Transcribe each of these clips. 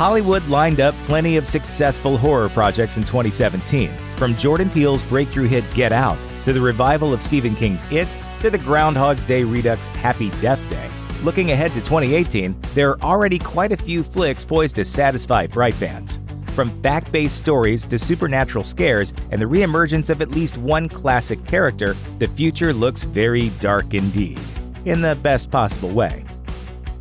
Hollywood lined up plenty of successful horror projects in 2017, from Jordan Peele's breakthrough hit Get Out to the revival of Stephen King's It to the Groundhog's Day Redux Happy Death Day. Looking ahead to 2018, there are already quite a few flicks poised to satisfy Fright fans. From fact based stories to supernatural scares and the reemergence of at least one classic character, the future looks very dark indeed, in the best possible way.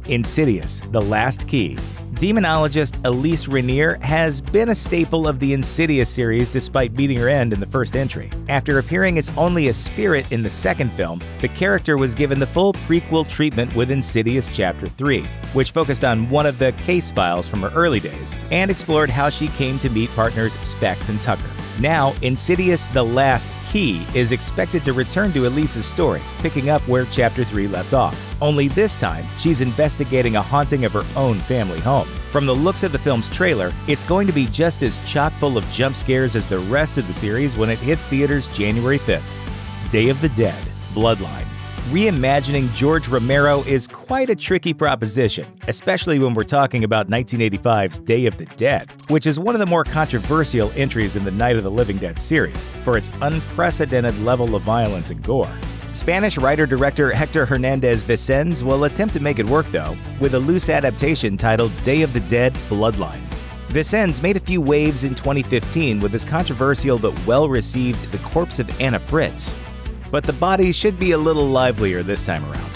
Insidious The Last Key Demonologist Elise Rainier has been a staple of the Insidious series despite meeting her end in the first entry. After appearing as only a spirit in the second film, the character was given the full prequel treatment with Insidious Chapter 3, which focused on one of the case files from her early days and explored how she came to meet partners Specs and Tucker. Now, Insidious The Last Key is expected to return to Elise's story, picking up where Chapter 3 left off. Only this time, she's investigating a haunting of her own family home. From the looks of the film's trailer, it's going to be just as chock full of jump scares as the rest of the series when it hits theaters January 5th. Day of the Dead Bloodline reimagining George Romero is quite a tricky proposition, especially when we're talking about 1985's Day of the Dead, which is one of the more controversial entries in the Night of the Living Dead series for its unprecedented level of violence and gore. Spanish writer-director Hector Hernandez Vicens will attempt to make it work though, with a loose adaptation titled Day of the Dead Bloodline. Vicens made a few waves in 2015 with his controversial but well-received The Corpse of Anna Fritz, but the body should be a little livelier this time around.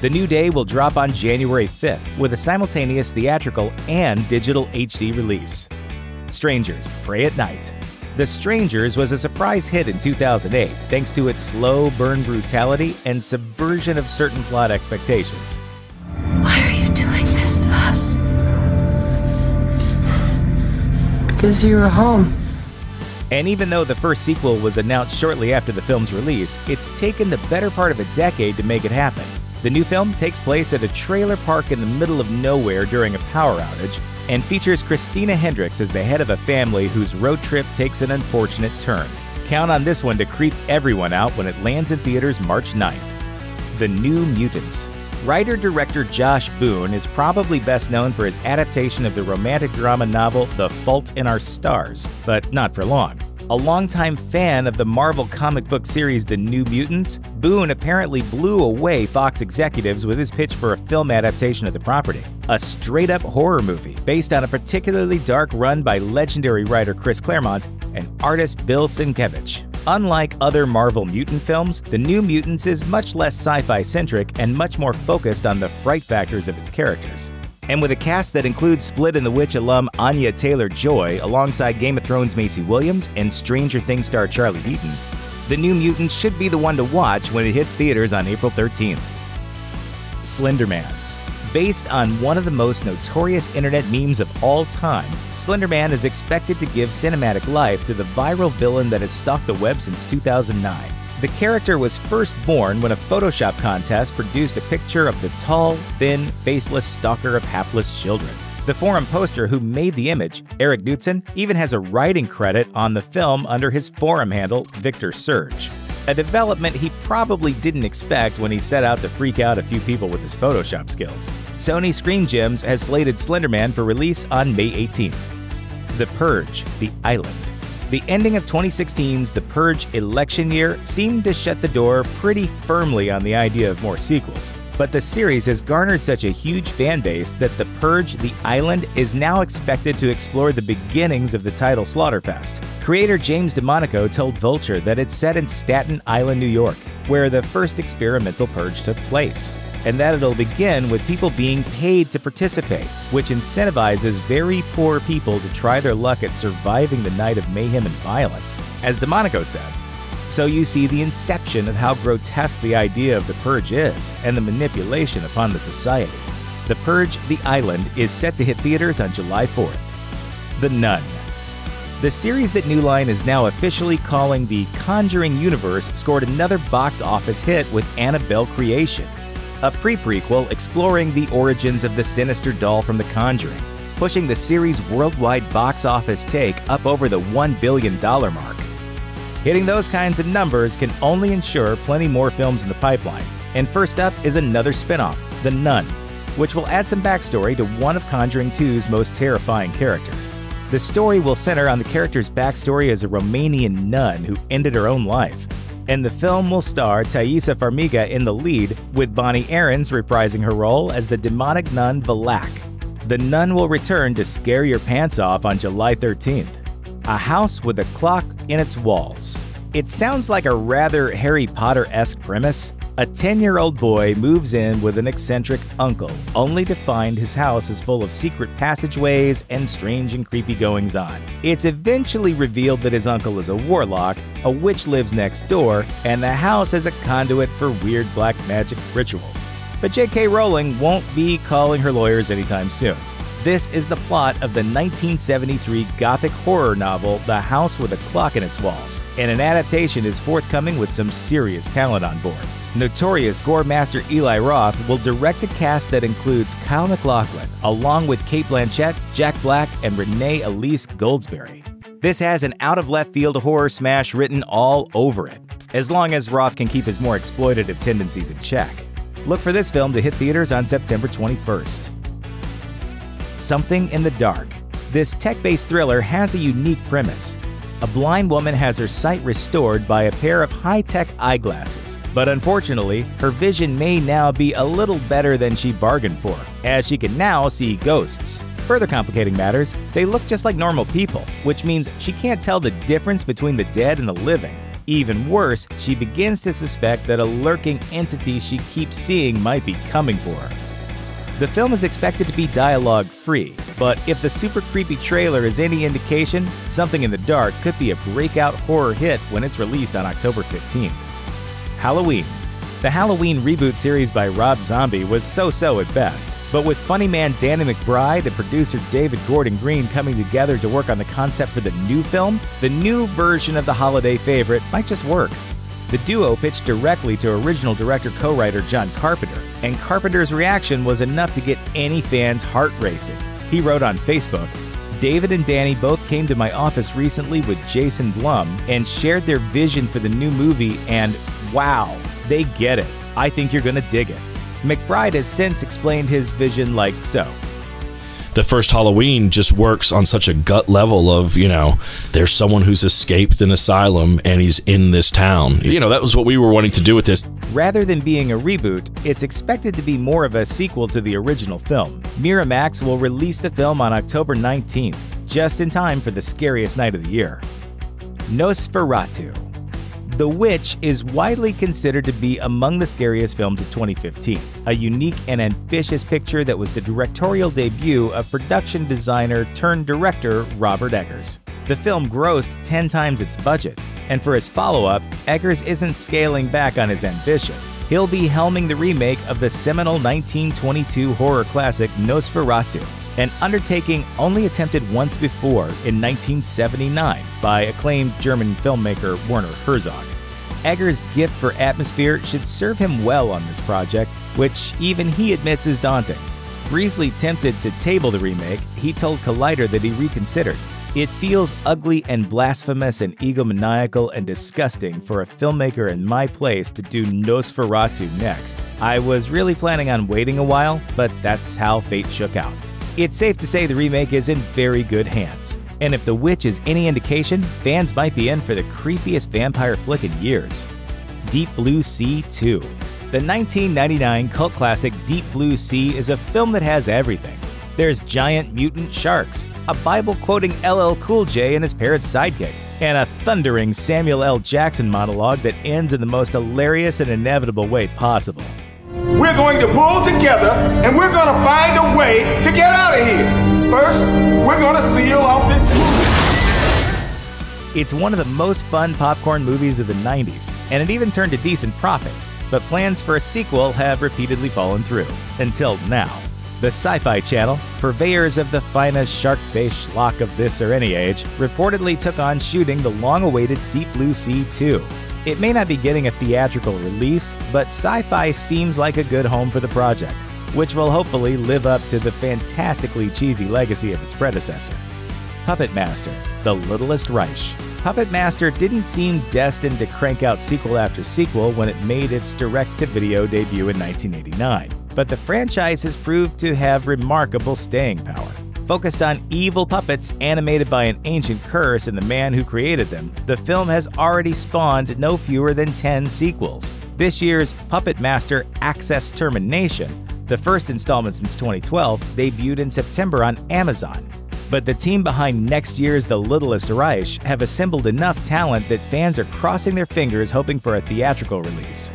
The new day will drop on January 5th with a simultaneous theatrical and digital HD release. Strangers Prey at Night. The Strangers was a surprise hit in 2008 thanks to its slow burn brutality and subversion of certain plot expectations. Why are you doing this to us? Because you were home. And even though the first sequel was announced shortly after the film's release, it's taken the better part of a decade to make it happen. The new film takes place at a trailer park in the middle of nowhere during a power outage and features Christina Hendricks as the head of a family whose road trip takes an unfortunate turn. Count on this one to creep everyone out when it lands in theaters March 9th. The New Mutants. Writer director Josh Boone is probably best known for his adaptation of the romantic drama novel The Fault in Our Stars, but not for long. A longtime fan of the Marvel comic book series The New Mutants, Boone apparently blew away Fox executives with his pitch for a film adaptation of the property. A straight up horror movie based on a particularly dark run by legendary writer Chris Claremont and artist Bill Sienkiewicz. Unlike other Marvel mutant films, The New Mutants is much less sci fi centric and much more focused on the fright factors of its characters. And with a cast that includes Split and the Witch alum Anya Taylor Joy alongside Game of Thrones Maisie Williams and Stranger Things star Charlie Heaton, The New Mutants should be the one to watch when it hits theaters on April 13th. Slenderman Based on one of the most notorious internet memes of all time, Slenderman is expected to give cinematic life to the viral villain that has stalked the web since 2009. The character was first born when a Photoshop contest produced a picture of the tall, thin, faceless stalker of hapless children. The forum poster who made the image, Eric Knudsen, even has a writing credit on the film under his forum handle, Victor Surge a development he probably didn't expect when he set out to freak out a few people with his Photoshop skills. Sony Screen Gems has slated Slenderman for release on May 18th. The Purge, The Island. The ending of 2016's The Purge election year seemed to shut the door pretty firmly on the idea of more sequels. But the series has garnered such a huge fan base that The Purge The Island is now expected to explore the beginnings of the title Slaughterfest. Creator James DeMonaco told Vulture that it's set in Staten Island, New York, where the first experimental purge took place, and that it'll begin with people being paid to participate, which incentivizes very poor people to try their luck at surviving the night of mayhem and violence. As DeMonaco said, so you see the inception of how grotesque the idea of the purge is and the manipulation upon the society. The Purge The Island is set to hit theaters on July 4th. The Nun. The series that New Line is now officially calling the Conjuring Universe scored another box office hit with Annabelle Creation, a pre prequel exploring the origins of the sinister doll from The Conjuring, pushing the series' worldwide box office take up over the $1 billion mark. Hitting those kinds of numbers can only ensure plenty more films in the pipeline. And first up is another spin off, The Nun. which will add some backstory to one of Conjuring 2's most terrifying characters. The story will center on the character's backstory as a Romanian nun who ended her own life. And the film will star Taissa Farmiga in the lead, with Bonnie Aarons reprising her role as the demonic nun Valak. The nun will return to scare your pants off on July 13th. A house with a clock in its walls. It sounds like a rather Harry Potter esque premise, a 10 year old boy moves in with an eccentric uncle, only to find his house is full of secret passageways and strange and creepy goings on. It's eventually revealed that his uncle is a warlock, a witch lives next door, and the house is a conduit for weird black magic rituals. But J.K. Rowling won't be calling her lawyers anytime soon. This is the plot of the 1973 Gothic horror novel The House with a Clock in Its Walls, and an adaptation is forthcoming with some serious talent on board. Notorious gore master Eli Roth will direct a cast that includes Kyle MacLachlan, along with Cate Blanchett, Jack Black, and Renee Elise Goldsberry. This has an out of left field horror smash written all over it, as long as Roth can keep his more exploitative tendencies in check. Look for this film to hit theaters on September 21st. Something in the Dark. This tech based thriller has a unique premise. A blind woman has her sight restored by a pair of high tech eyeglasses. But unfortunately, her vision may now be a little better than she bargained for, as she can now see ghosts. Further complicating matters, they look just like normal people, which means she can't tell the difference between the dead and the living. Even worse, she begins to suspect that a lurking entity she keeps seeing might be coming for her. The film is expected to be dialogue free, but if the super creepy trailer is any indication, Something in the Dark could be a breakout horror hit when it's released on October 15th. Halloween. The Halloween reboot series by Rob Zombie was so so at best, but with funny man Danny McBride and producer David Gordon Green coming together to work on the concept for the new film, the new version of the holiday favorite might just work. The duo pitched directly to original director co writer John Carpenter, and Carpenter's reaction was enough to get any fan's heart racing. He wrote on Facebook, David and Danny both came to my office recently with Jason Blum and shared their vision for the new movie, and wow, they get it. I think you're gonna dig it. McBride has since explained his vision like so the first Halloween just works on such a gut level of, you know, there's someone who's escaped an asylum and he's in this town. You know, that was what we were wanting to do with this. Rather than being a reboot, it's expected to be more of a sequel to the original film. Miramax will release the film on October 19th, just in time for the scariest night of the year. Nosferatu the Witch is widely considered to be among the scariest films of 2015, a unique and ambitious picture that was the directorial debut of production designer turned director Robert Eggers. The film grossed 10 times its budget, and for his follow up, Eggers isn't scaling back on his ambition. He'll be helming the remake of the seminal 1922 horror classic Nosferatu, an undertaking only attempted once before in 1979 by acclaimed German filmmaker Werner Herzog. Eggers' gift for atmosphere should serve him well on this project, which even he admits is daunting. Briefly tempted to table the remake, he told Collider that he reconsidered. It feels ugly and blasphemous and egomaniacal and disgusting for a filmmaker in my place to do Nosferatu next. I was really planning on waiting a while, but that's how fate shook out. It's safe to say the remake is in very good hands. And if The Witch is any indication, fans might be in for the creepiest vampire flick in years. Deep Blue Sea 2. The 1999 cult classic Deep Blue Sea is a film that has everything. There's giant mutant sharks, a Bible quoting LL Cool J and his parrot sidekick, and a thundering Samuel L. Jackson monologue that ends in the most hilarious and inevitable way possible. We're going to pull together and we're going to find a way to get out of here. First, we're going to seal off this. movie. It's one of the most fun popcorn movies of the 90s, and it even turned a decent profit. But plans for a sequel have repeatedly fallen through, until now. The Sci Fi Channel, purveyors of the finest shark based schlock of this or any age, reportedly took on shooting the long awaited Deep Blue Sea 2. It may not be getting a theatrical release, but sci fi seems like a good home for the project, which will hopefully live up to the fantastically cheesy legacy of its predecessor. Puppet Master The Littlest Reich. Puppet Master didn't seem destined to crank out sequel after sequel when it made its direct to video debut in 1989. but the franchise has proved to have remarkable staying power. Focused on evil puppets animated by an ancient curse and the man who created them, the film has already spawned no fewer than 10 sequels. This year's Puppet Master Axis Termination, the first installment since 2012, debuted in September on Amazon. But the team behind next year's The Littlest Reich have assembled enough talent that fans are crossing their fingers hoping for a theatrical release.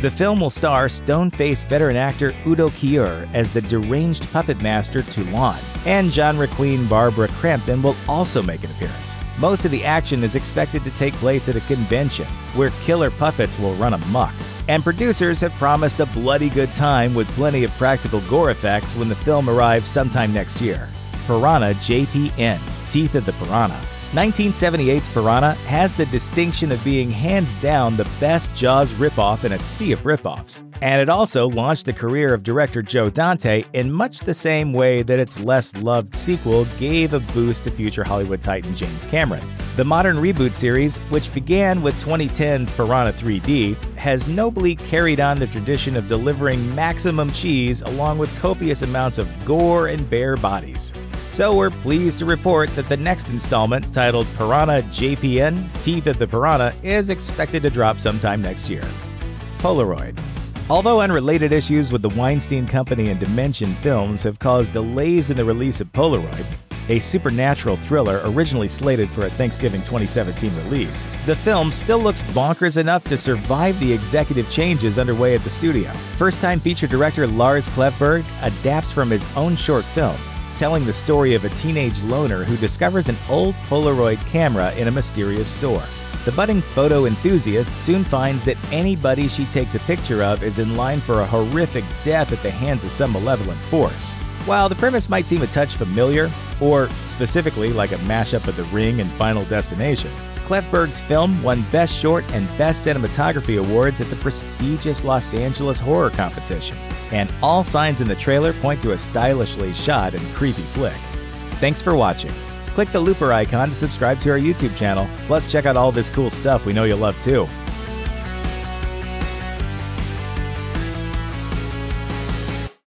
The film will star stone-faced veteran actor Udo Kier as the deranged puppet master Toulon, and genre queen Barbara Crampton will also make an appearance. Most of the action is expected to take place at a convention, where killer puppets will run amok. And producers have promised a bloody good time with plenty of practical gore effects when the film arrives sometime next year. Piranha JPN Teeth of the Piranha 1978's Piranha has the distinction of being hands down the best Jaws ripoff in a sea of ripoffs. And it also launched the career of director Joe Dante in much the same way that its less loved sequel gave a boost to future Hollywood titan James Cameron. The modern reboot series, which began with 2010's Piranha 3D, has nobly carried on the tradition of delivering maximum cheese along with copious amounts of gore and bare bodies. So we're pleased to report that the next installment, titled Piranha JPN Teeth of the Piranha, is expected to drop sometime next year. Polaroid. Although unrelated issues with the Weinstein Company and Dimension films have caused delays in the release of Polaroid, a supernatural thriller originally slated for a Thanksgiving 2017 release, the film still looks bonkers enough to survive the executive changes underway at the studio. First time feature director Lars Klevberg adapts from his own short film, telling the story of a teenage loner who discovers an old Polaroid camera in a mysterious store. The budding photo enthusiast soon finds that anybody she takes a picture of is in line for a horrific death at the hands of some malevolent force. While the premise might seem a touch familiar, or specifically like a mashup of The Ring and Final Destination, Klevberg's film won Best Short and Best Cinematography awards at the prestigious Los Angeles Horror Competition, and all signs in the trailer point to a stylishly shot and creepy flick. Thanks for watching. Click the looper icon to subscribe to our YouTube channel, plus check out all this cool stuff we know you'll love too.